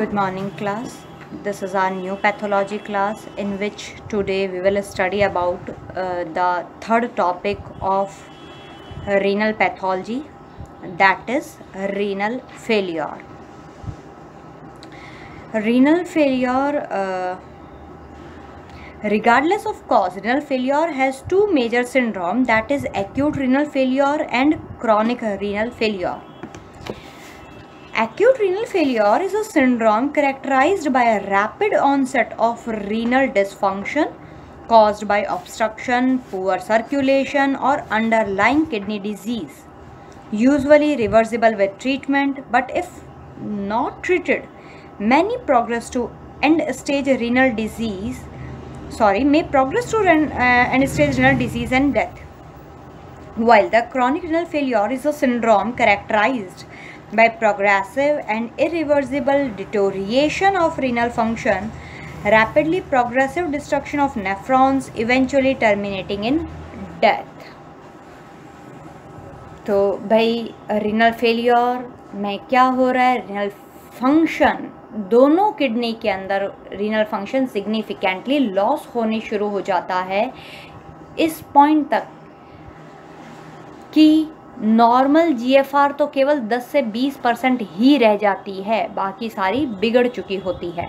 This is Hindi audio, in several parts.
Good morning class. This is our new pathology class in which today we will study about uh, the third topic of renal pathology that is renal failure. Renal failure uh, regardless of cause renal failure has two major syndrome that is acute renal failure and chronic renal failure Acute renal failure is a syndrome characterized by a rapid onset of renal dysfunction caused by obstruction, poor circulation, or underlying kidney disease. Usually reversible with treatment, but if not treated, many progress to end stage renal disease, sorry, may progress to ren- uh, end stage renal disease and death. While the chronic renal failure is a syndrome characterized by progressive and irreversible deterioration of renal function, rapidly progressive destruction of nephrons, eventually terminating in death. तो भाई रिनल फेलियर में क्या हो रहा है रिनल फ़ंक्शन दोनों किडनी के अंदर रिनल फ़ंक्शन सिग्निफिकेंटली लॉस होने शुरू हो जाता है इस पॉइंट तक कि नॉर्मल जीएफआर तो केवल 10 से 20 परसेंट ही रह जाती है, बाकी सारी बिगड़ चुकी होती है।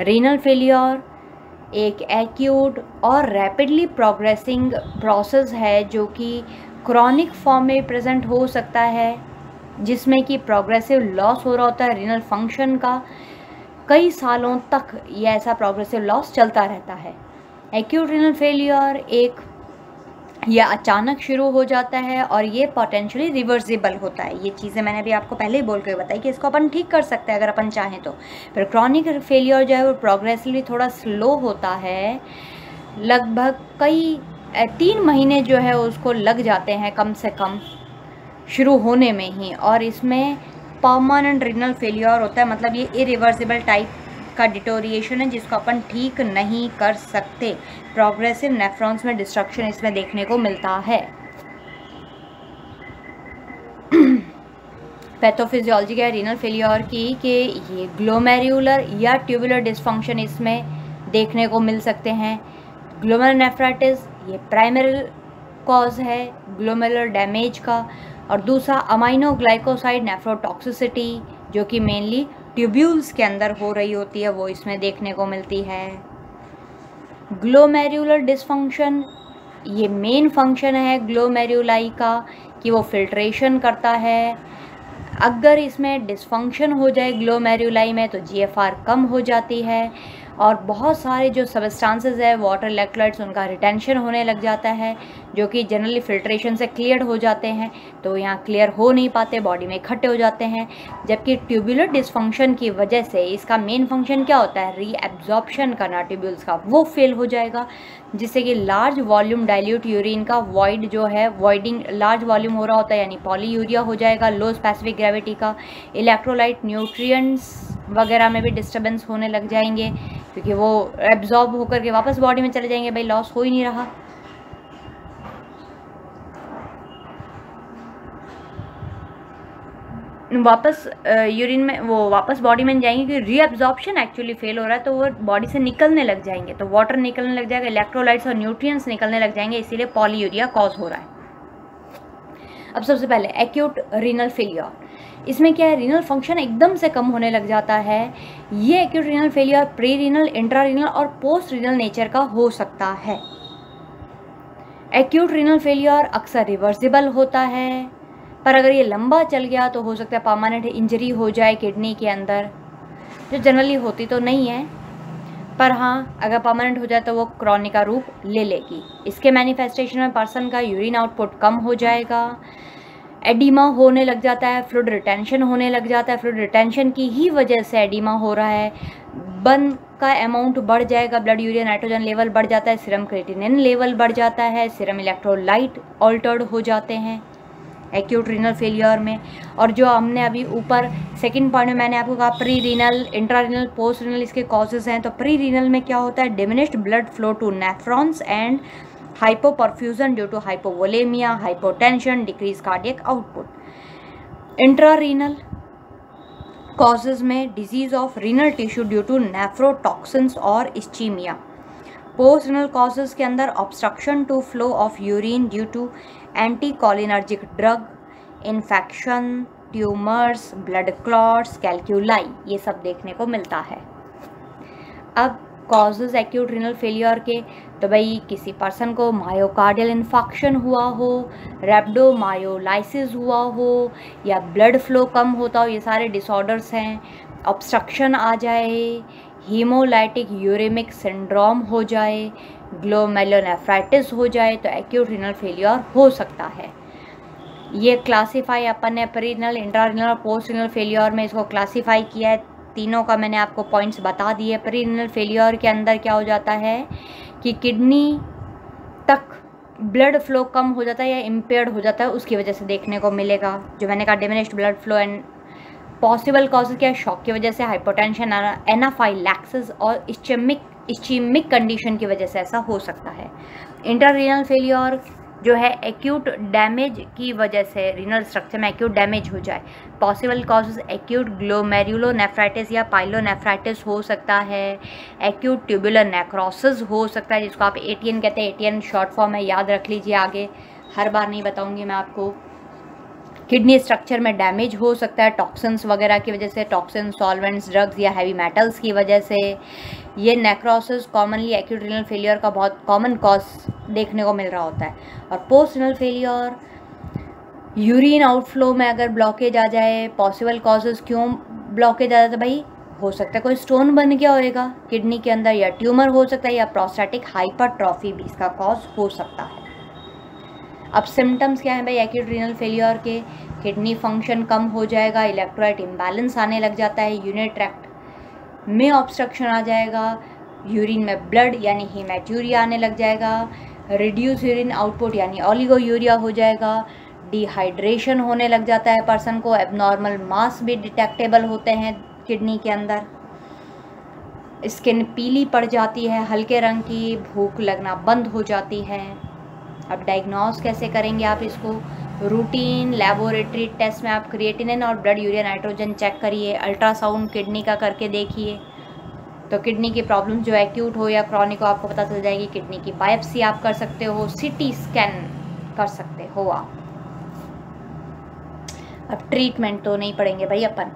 रीनल फेलियर एक एक्यूट और रैपिडली प्रोग्रेसिंग प्रोसेस है जो कि क्रॉनिक फॉर्म में प्रेजेंट हो सकता है, जिसमें कि प्रोग्रेसिव लॉस हो रहा होता है रीनल फ़ंक्शन का। कई सालों तक ये ऐसा प्रोग्रेसिव लॉस चलता रहता है। एक्यूट रीनल फेलियर एक यह अचानक शुरू हो जाता है और ये पोटेंशियली रिवर्सिबल होता है। ये चीज़ें मैंने भी आपको पहले ही बोल के बताई कि इसको अपन ठीक कर सकते हैं अगर अपन चाहें तो। फिर क्रॉनिक फेलियर जो है वो प्रोग्रेसिवली थोड़ा स्लो होता है। लगभग कई तीन महीने जो है उसको लग जाते हैं कम से कम शुरू होने में ही। और इसमें परमानेंट रिनल फेलियर होता है। मतलब ये इरिवर्सिबल टाइप का डिटोरिएशन है, जिसको अपन ठीक नहीं कर सकते। प्रोग्रेसिव नेफ्रॉन्स में डिस्ट्रक्शन इसमें देखने को मिलता है। पैथोफिजियोलॉजी का रीनल फेलियर की, कि ये ग्लोमेरुलर या ट्यूबुलर डिस्फंक्शन इसमें देखने को मिल सकते हैं। ग्लोमर नेफ्राइटिस ये प्राइमरी कॉज है ग्लोमेरुलर डैमेज का। और दूसरा अमाइनो ग्लाइकोसाइड नेफ्रोटॉक्सिसिटी जो कि मेनली ट्यूब्यूल्स के अंदर हो रही होती है, वो इसमें देखने को मिलती है। ग्लोमेरुलर डिसफंक्शन, ये मेन फ़ंक्शन है ग्लोमेरुलाई का, कि वो फिल्ट्रेशन करता है। अगर इसमें डिसफंक्शन हो जाए ग्लोमेरुलाई में तो जीएफआर कम हो जाती है। और बहुत सारे जो सबस्टांसेस है वाटर इलेक्ट्रोलाइट्स उनका रिटेंशन होने लग जाता है, जो कि जनरली फिल्ट्रेशन से क्लियर हो जाते हैं तो यहाँ क्लियर हो नहीं पाते बॉडी में इकट्ठे हो जाते हैं, जबकि ट्यूबुलर डिसफंक्शन की वजह से इसका मेन फ़ंक्शन क्या होता है? रीएब्जॉर्प्शन करना ट्यूब्यूल्स का, वो फेल हो जाएगा, जिससे कि लार्ज वॉल्यूम डाइल्यूट यूरिन का वॉइड जो है वॉइडिंग लार्ज वॉल्यूम हो रहा होता है, यानी पॉलीयूरिया हो जाएगा लो स्पेसिफिक ग्रेविटी का इलेक्ट्रोलाइट न्यूट्रिएंट्स वगैरह में भी डिस्टर्बेंस होने लग जाएँगे, क्योंकि वो एब्जॉर्ब होकर के वापस बॉडी में चले जाएँगे, भाई लॉस हो ही नहीं रहा। वापस यूरिन में, वो वापस बॉडी में जाएँगे क्योंकि रीअब्जॉर्प्शन एक्चुअली फेल हो रहा है तो वो बॉडी से निकलने लग जाएँगे। तो वाटर निकलने लग जाएगा इलेक्ट्रोलाइट्स और न्यूट्रिएंट्स निकलने लग जाएँगे, इसीलिए पॉलीयूरिया कॉज हो रहा है। अब सबसे पहले एक्यूट रीनल फेलियर इसमें क्या है रीनल फ़ंक्शन एकदम से कम होने लग जाता है। ये acute renal failure pre renal intra renal और पोस्ट रीनल नेचर का हो सकता है। एक्यूट रीनल फेलियर अक्सर रिवर्सिबल होता है, पर अगर ये लंबा चल गया तो हो सकता है परमानेंट इंजरी हो जाए किडनी के अंदर, जो जनरली होती तो नहीं है। पर हाँ अगर परमानेंट हो जाए तो वो क्रॉनिक रूप ले लेगी। इसके मैनिफेस्टेशन में पर्सन का यूरिन आउटपुट कम हो जाएगा। एडिमा होने लग जाता है फ्लूड रिटेंशन होने लग जाता है फ्लूड रिटेंशन की ही वजह से एडिमा हो रहा है। बन का अमाउंट बढ़ जाएगा ब्लड यूरिया नाइट्रोजन लेवल बढ़ जाता है सिरम क्रेटिनिन लेवल बढ़ जाता है सिरम इलेक्ट्रोलाइट ऑल्टर्ड हो जाते हैं एक्यूट रीनल फेलियर में। और जो हमने अभी ऊपर सेकंड पॉइंट में मैंने आपको कहा pre renal intra renal post renal इसके कॉजेज हैं तो प्री रीनल में क्या होता है? Diminished blood flow to nephrons and hypoperfusion due to hypovolemia hypotension decrease cardiac output intra renal causes में disease of renal tissue due to nephrotoxins और इस्चीमिया पोस्ट रिनल कॉजेज के अंदर obstruction to flow of urine due to anticholinergic drug infection tumours blood clots calculi ये सब देखने को मिलता है। अब कॉजेज एक्यूट रिनल फेलियर के तो भाई किसी पर्सन को मायोकार्डियल इन्फॉक्शन हुआ हो रेप्डोमायोलाइसिस हुआ हो, या ब्लड फ्लो कम होता हो, ये सारे डिसऑर्डर्स हैं ऑब्स्ट्रक्शन आ जाए हीमोलाइटिक यूरेमिक सिंड्रोम हो जाए ग्लोमेलोनेफ्राइटिस हो जाए तो एक्यूट रिनल फेलियर हो सकता है। ये क्लासीफाई अपन ने प्रीनल इंटरनल और पोस्ट रिनल फेलियर में इसको क्लासीफाई किया है तीनों का मैंने आपको पॉइंट्स बता दिए। प्रीनल फेलियर के अंदर क्या हो जाता है कि किडनी तक ब्लड फ्लो कम हो जाता है या इम्पेयर्ड हो जाता है, उसकी वजह से देखने को मिलेगा। जो मैंने कहा diminished blood flow and possible causes क्या है? शॉक की वजह से हाइपोटेंशन एनाफाइलैक्सिस और इस्चेमिक इस्चीमिक कंडीशन की वजह से ऐसा हो सकता है। इंटररीनल फेलियर जो है एक्यूट डैमेज की वजह से रीनल स्ट्रक्चर में एक्यूट डैमेज हो जाए। Possible causes acute glomerulonephritis या पाइलो नेफ्राइटिस हो सकता है। एक्यूट ट्यूबुलर नेक्रोसिस हो सकता है, जिसको आप एटीएन कहते हैं। एटीएन शॉर्ट फॉर्म है, याद रख लीजिए आगे। हर बार नहीं बताऊँगी मैं आपको। किडनी स्ट्रक्चर में डैमेज हो सकता है टॉक्सिन्स वगैरह की वजह से टॉक्सिन सॉल्वेंट्स ड्रग्स या हैवी मेटल्स की वजह से। ये necrosis commonly acute renal failure का बहुत कॉमन कॉज देखने को मिल रहा होता है। और post renal failure urine outflow में अगर ब्लॉकेज आ जाए पॉसिबल कॉजेज क्यों ब्लॉकेज आ जाता है भाई हो सकता है कोई स्टोन बन गया होएगा किडनी के अंदर या ट्यूमर हो सकता है या प्रोस्टैटिक हाइपरट्रॉफी भी इसका कॉज हो सकता है। अब सिम्टम्स क्या हैं भाई? एक्यूट रीनल फेलियर के किडनी फ़ंक्शन कम हो जाएगा इलेक्ट्रोलाइट इम्बैलेंस आने लग जाता है यूनिट ट्रैक्ट में ऑब्स्ट्रक्शन आ जाएगा यूरिन में ब्लड यानी हीमेटूरिया आने लग जाएगा रिड्यूस यूरिन आउटपुट यानी ऑलिगो यूरिया हो जाएगा, डिहाइड्रेशन होने लग जाता है पर्सन को, एबनॉर्मल मास भी डिटेक्टेबल होते हैं किडनी के अंदर। स्किन पीली पड़ जाती है, हल्के रंग की, भूख लगना बंद हो जाती है। अब डायग्नोस कैसे करेंगे आप इसको? रूटीन लेबोरेटरी टेस्ट में आप क्रिएटिनिन और ब्लड यूरिया नाइट्रोजन चेक करिए अल्ट्रासाउंड किडनी का करके देखिए। तो किडनी की प्रॉब्लम जो एक्यूट हो या क्रॉनिक हो, आपको पता चल जाएगी किडनी की बायोप्सी आप कर सकते हो सिटी स्कैन कर सकते हो आप। अब ट्रीटमेंट तो नहीं पड़ेंगे भाई अपन।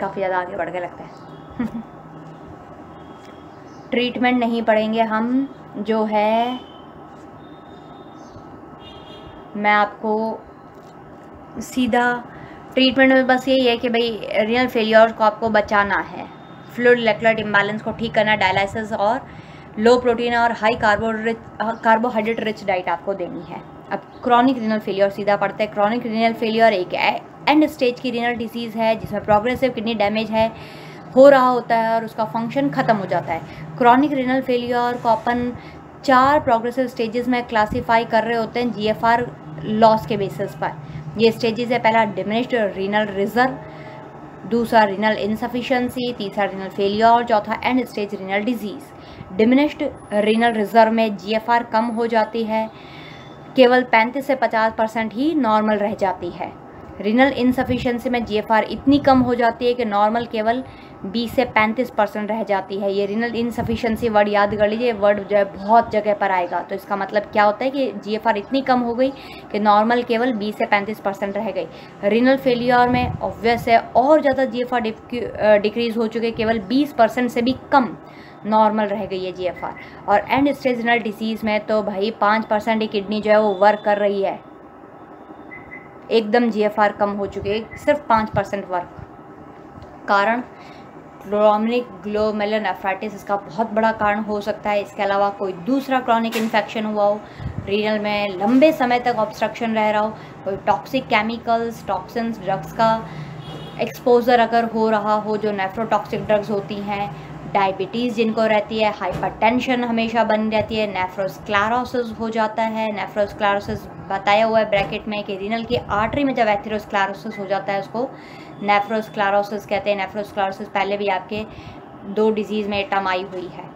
काफ़ी ज़्यादा आगे बढ़ के लगता है। ट्रीटमेंट नहीं पड़ेंगे हम, जो है मैं आपको सीधा ट्रीटमेंट में बस यही है कि भाई रियल फेलियर को आपको बचाना है। फ्लूड इलेक्ट्रोलाइट इम्बैलेंस को ठीक करना डायलिसिस और लो प्रोटीन और high carbo carbohydrate rich diet आपको देनी है। अब क्रॉनिक रिनल फेलियर सीधा पड़ता है। क्रॉनिक रिनल फेलियर एक एंड स्टेज की रिनल डिज़ीज़ है, जिसमें प्रोग्रेसिव किडनी डैमेज है, हो रहा होता है और उसका फ़ंक्शन ख़त्म हो जाता है। क्रॉनिक रिनल फेलियर को अपन चार प्रोग्रेसिव स्टेजेस में क्लासीफाई कर रहे होते हैं जीएफआर लॉस के बेसिस पर। ये स्टेजेस है, पहला डिमिनिस्ड रीनल रिज़र्व दूसरा रीनल इनसफिशेंसी तीसरा रीनल फेलियर और चौथा end stage renal disease diminished renal reserve में जीएफआर कम हो जाती है, केवल 35 से 50 परसेंट ही नॉर्मल रह जाती है। रीनल इनसफिशेंसी में जीएफआर इतनी कम हो जाती है कि नॉर्मल केवल 20 से 35 परसेंट रह जाती है। ये रिनल इनसफिशेंसी वर्ड याद कर लीजिए वर्ड जो है बहुत जगह पर आएगा। तो इसका मतलब क्या होता है कि जीएफआर इतनी कम हो गई कि नॉर्मल केवल 20 से 35 परसेंट रह गई। रिनल फेलियर में ऑब्वियस है, और ज़्यादा जीएफआर डिक्रीज़ हो चुके केवल बीस से भी कम नॉर्मल रह गई है जीएफआर और एंड स्टेज रिनल डिज़ीज़ में तो भाई पाँच परसेंट ही किडनी जो है वो वर्क कर रही है। एकदम जीएफआर कम हो चुके सिर्फ़ पाँच परसेंट वर्क। कारण क्रोनिक ग्लोमेलोनेफ्राइटिस इसका बहुत बड़ा कारण हो सकता है। इसके अलावा कोई दूसरा क्रॉनिक इन्फेक्शन हुआ हो रीनल में लंबे समय तक ऑब्स्ट्रक्शन रह रहा हो, कोई टॉक्सिक केमिकल्स टॉक्सिन्स ड्रग्स का एक्सपोजर अगर हो रहा हो, जो नेफ्रोटॉक्सिक ड्रग्स होती हैं डायबिटीज़ जिनको रहती है, हाइपरटेंशन हमेशा बन रहती है, नेफ्रोस्क्लेरोसिस हो जाता है। नेफ्रोस्क्लेरोसिस बताया हुआ है ब्रैकेट में कि रीनल की आर्टरी में जब एथेरोस्क्लेरोसिस हो जाता है उसको, नेफ्रोस्क्लेरोसिस कहते हैं। नेफ्रोस्क्लेरोसिस पहले भी आपके दो डिज़ीज़ में टर्म आई हुई है।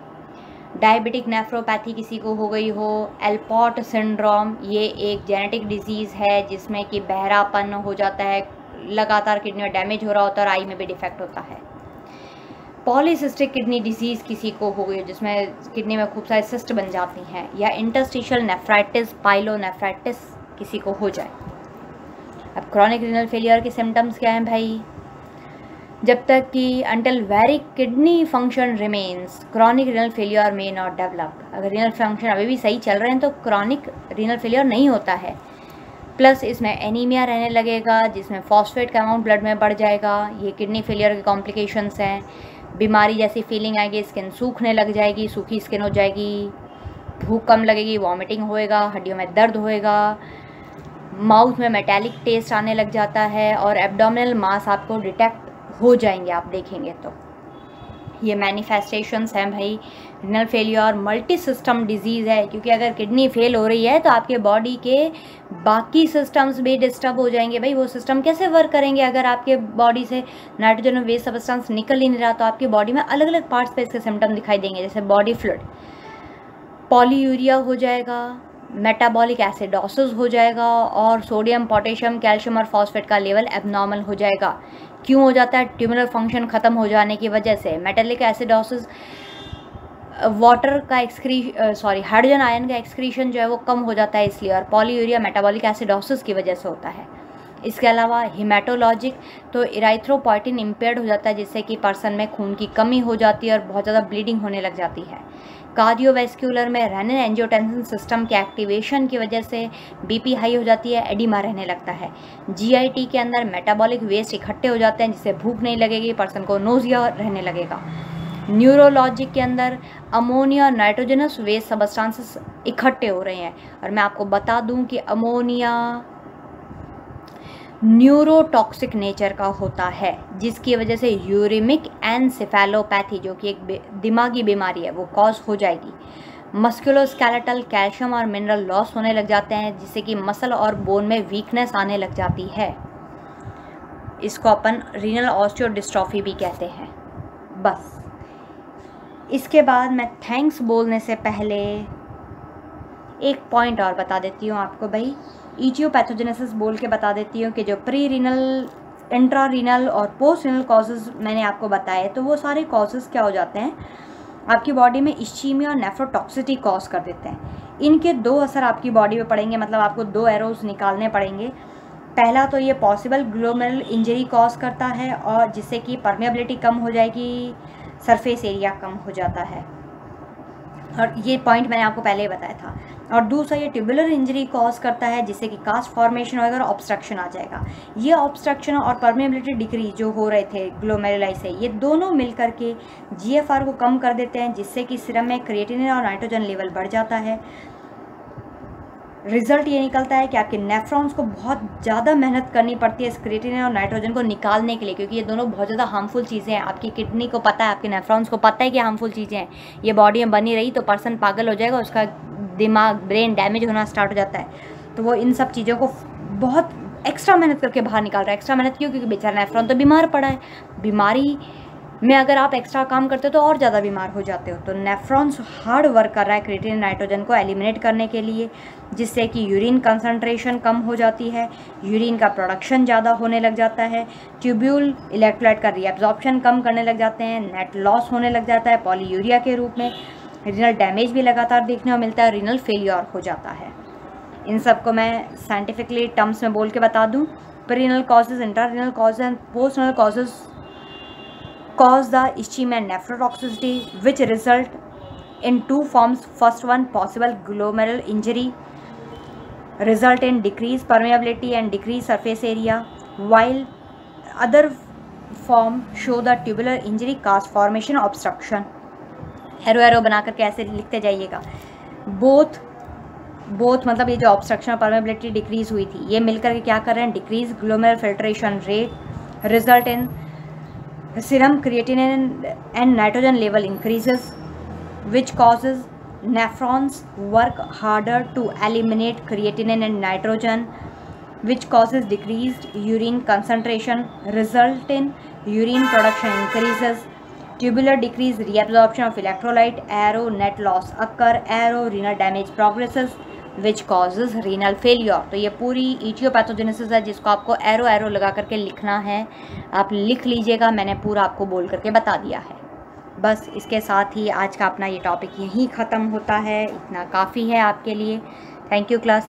डायबिटिक नेफ्रोपैथी किसी को हो गई हो, एल्पॉट सिंड्रोम, ये एक जेनेटिक डिज़ीज़ है जिसमें कि बहरापन हो जाता है, लगातार किडनी में डैमेज हो रहा होता है और आई में भी डिफेक्ट होता है। पॉलीसिस्टिक किडनी डिज़ीज़ किसी को हो गई, जिसमें किडनी में खूब सारे सिस्ट बन जाती हैं, या इंटरस्टिशियल नेफ्राइटिस पाइलोनेफ्राइटिस किसी को हो जाए। अब क्रॉनिक रिनल फेलियर के सिम्टम्स क्या हैं भाई? जब तक कि until very kidney function remains chronic renal failure में नॉट डेवलप अगर रिनल फ़ंक्शन अभी भी सही चल रहे हैं तो क्रॉनिक रिनल फेलियर नहीं होता है। प्लस इसमें एनीमिया रहने लगेगा, जिसमें फॉस्फेट का अमाउंट ब्लड में बढ़ जाएगा। ये किडनी फेलियर के कॉम्प्लिकेशंस हैं। बीमारी जैसी फीलिंग आएगी स्किन सूखने लग जाएगी, सूखी स्किन हो जाएगी, भूख कम लगेगी वॉमिटिंग होएगा, हड्डियों में दर्द होएगा माउथ में मेटेलिक टेस्ट आने लग जाता है और एब्डोमिनल मास आपको डिटेक्ट हो जाएँगे, आप देखेंगे तो। ये मैनिफेस्टेशंस हैं भाई। Renal failure multi system disease है, क्योंकि अगर किडनी फेल हो रही है तो आपके बॉडी के बाकी सिस्टम्स भी डिस्टर्ब हो जाएँगे। भाई, वो सिस्टम कैसे वर्क करेंगे? अगर आपके बॉडी से नाइट्रोजन वेस्ट सब्सटेंस निकल ही नहीं रहा तो आपकी बॉडी में अलग अलग पार्ट्स पे इसके सिम्टम दिखाई देंगे, जैसे बॉडी फ्लूड पॉलीयूरिया हो जाएगा मेटाबॉलिक एसिडोसिस हो जाएगा, और सोडियम पोटेशियम कैल्शियम और फॉस्फेट का लेवल एबनॉर्मल हो जाएगा। क्यों हो जाता है? ट्यूमुलर फ़ंक्शन ख़त्म हो जाने की वजह से। मेटेलिक एसिडोसिस वाटर का एक्सक्री सॉरी हाइड्रोजन आयन का एक्सक्रीशन जो है वो कम हो जाता है इसलिए, और पॉलीयूरिया मेटाबॉलिक एसिडोसिस की वजह से होता है। इसके अलावा हिमेटोलॉजिक तो इराइथ्रोपोइटिन इम्पेयर्ड हो जाता है, जिससे कि पर्सन में खून की कमी हो जाती है और बहुत ज़्यादा ब्लीडिंग होने लग जाती है। कार्डियोवेस्क्यूलर में रेनिन एंजियोटेंसिन सिस्टम के एक्टिवेशन की वजह से बीपी हाई हो जाती है एडिमा रहने लगता है। जीआईटी के अंदर मेटाबॉलिक वेस्ट इकट्ठे हो जाते हैं, जिससे भूख नहीं लगेगी पर्सन को नोजिया रहने लगेगा। न्यूरोलॉजिक के अंदर अमोनिया नाइट्रोजनस वेस्ट सबस्टांसेस इकट्ठे हो रहे हैं। और मैं आपको बता दूँ कि अमोनिया न्यूरोटॉक्सिक नेचर का होता है, जिसकी वजह से यूरिमिक एनसेफेलोपैथी जो कि एक दिमागी बीमारी है, वो कॉज हो जाएगी। मस्कुलोस्केलेटल कैल्शियम और मिनरल लॉस होने लग जाते हैं, जिससे कि मसल और बोन में वीकनेस आने लग जाती है। इसको अपन रीनल ऑस्टियोडिस्ट्रॉफी भी कहते हैं। बस। इसके बाद मैं थैंक्स बोलने से पहले एक पॉइंट और बता देती हूँ आपको भाई। ईजियोपैथोजेनेसिस बोल के बता देती हूँ कि जो प्री रीनल इंट्रा रीनल और पोस्ट रीनल कॉजेज़ मैंने आपको बताए तो वो सारे कॉजेज़ क्या हो जाते हैं? आपकी बॉडी में इश्चीमिया और नेफ्रोटॉक्सिटी कॉज कर देते हैं। इनके दो असर आपकी बॉडी में पड़ेंगे मतलब आपको दो एरोज निकालने पड़ेंगे। पहला तो ये पॉसिबल ग्लोमेरल इंजरी कॉज करता है और जिससे कि परमेबिलिटी कम हो जाएगी। सरफेस एरिया कम हो जाता है। और ये पॉइंट मैंने आपको पहले ही बताया था। और दूसरा, ये ट्यूबुलर इंजरी कॉज करता है, जिससे कि कास्ट फॉर्मेशन होगा और ऑब्स्ट्रक्शन आ जाएगा। ये ऑब्स्ट्रक्शन और परमेबिलिटी डिक्रीज जो हो रहे थे ग्लोमेरुलाई से, ये दोनों मिलकर के जीएफआर को कम कर देते हैं, जिससे कि सिरम में क्रिएटिनिन और नाइट्रोजन लेवल बढ़ जाता है। रिज़ल्ट ये निकलता है कि आपके नेफ्रॉन्स को बहुत ज़्यादा मेहनत करनी पड़ती है इस क्रिएटिन और नाइट्रोजन को निकालने के लिए, क्योंकि ये दोनों बहुत ज़्यादा हार्मफुल चीज़ें हैं। आपकी किडनी को पता है, आपके नेफ्रॉन्स को पता है कि हार्मफुल चीज़ें हैं। ये बॉडी में बनी रही तो पर्सन पागल हो जाएगा, उसका दिमाग ब्रेन डैमेज होना स्टार्ट हो जाता है। तो वो इन सब चीज़ों को बहुत एक्स्ट्रा मेहनत करके बाहर निकाल रहा है। एक्स्ट्रा मेहनत क्यों? क्योंकि बेचारा नेफ्रॉन तो बीमार पड़ा है। बीमारी में अगर आप एक्स्ट्रा काम करते हो तो और ज़्यादा बीमार हो जाते हो। तो नेफ्रॉन्स हार्ड वर्क कर रहा है क्रिएटिन नाइट्रोजन को एलिमिनेट करने के लिए। जिससे कि यूरिन कंसनट्रेशन कम हो जाती है यूरिन का प्रोडक्शन ज़्यादा होने लग जाता है ट्यूब्यूल इलेक्ट्रोलाइट का रीअब्जॉर्प्शन कम करने लग जाते हैं नेट लॉस होने लग जाता है पॉलीयूरिया के रूप में रिनल डैमेज भी लगातार देखने को मिलता है रिनल फेलियर हो जाता है। इन सबको मैं साइंटिफिकली टर्म्स में बोल के बता दूँ। Prerenal causes internal causes and postrenal causes cause the ischemia and nephrotoxicity, which result in two forms. First one, possible glomerular injury. Result in decreased permeability and decreased surface area while other form show the tubular injury cause formation obstruction arrow arrow बना करके ऐसे लिखते जाइएगा बोथ बोथ मतलब ये जो ऑब्स्ट्रक्शन परमेबिलिटी डिक्रीज हुई थी ये मिलकर के क्या कर रहे हैं decrease glomerular filtration rate result in serum creatinine and nitrogen level increases which causes nephrons work harder to eliminate creatinine and nitrogen which causes decreased urine concentration result in urine production increases tubular decrease reabsorption of electrolyte arrow net loss occur arrow renal damage progresses which causes renal failure तो ये पूरी ईटियोपैथोजेनेसिस है जिसको आपको एरो एरो लगा करके लिखना है आप लिख लीजिएगा मैंने पूरा आपको बोल करके बता दिया है बस इसके साथ ही आज का अपना ये टॉपिक यहीं ख़त्म होता है। इतना काफ़ी है आपके लिए। Thank you class